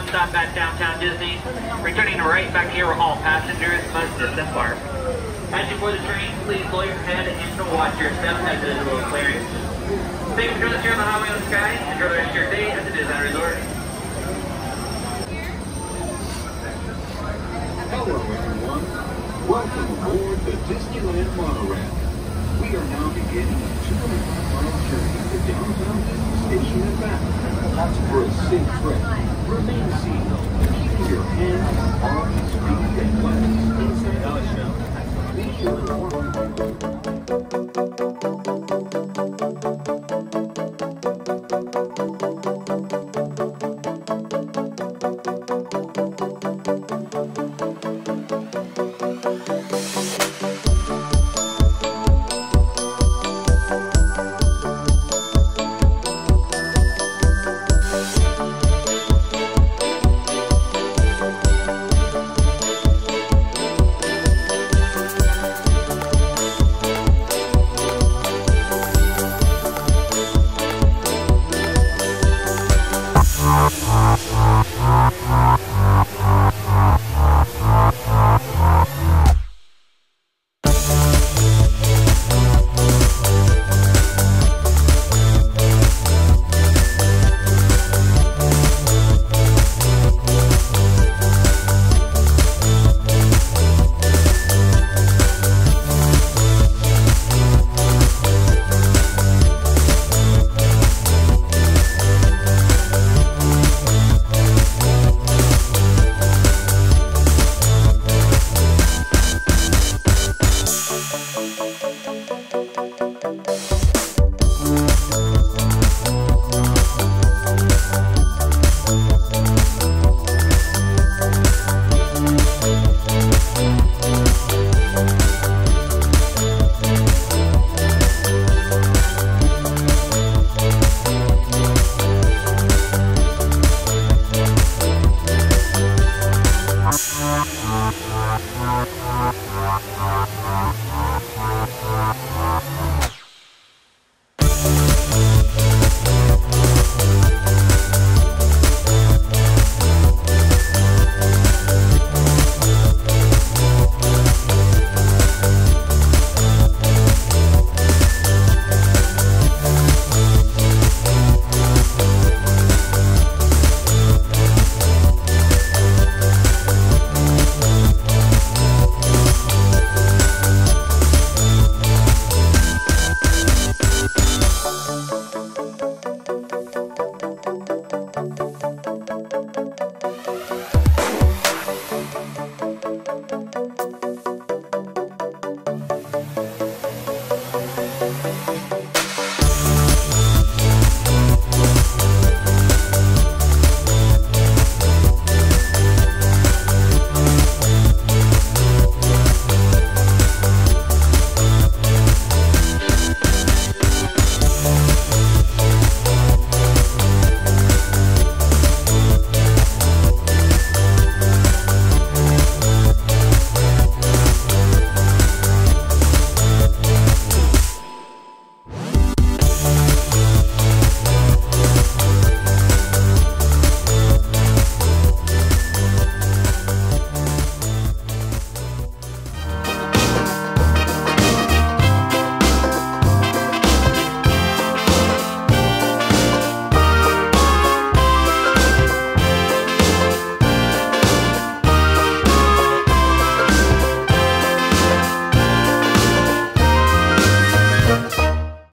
one stop at downtown Disney. Returning right back here, all passengers must disembark. As you board the train, please lower your head and watch your step as it is a clearing. Thank you for joining us here on the Highway of the Sky. Enjoy the rest of your day at the Disney Resort. Hello, everyone. Welcome aboard the Disneyland Monorail. We are now beginning a 200-mile journey to downtown Disney Station and back. For a safe trip, Remain seated. Keep your hands, arms, feet, and legs inside out shell. Be Uh-huh.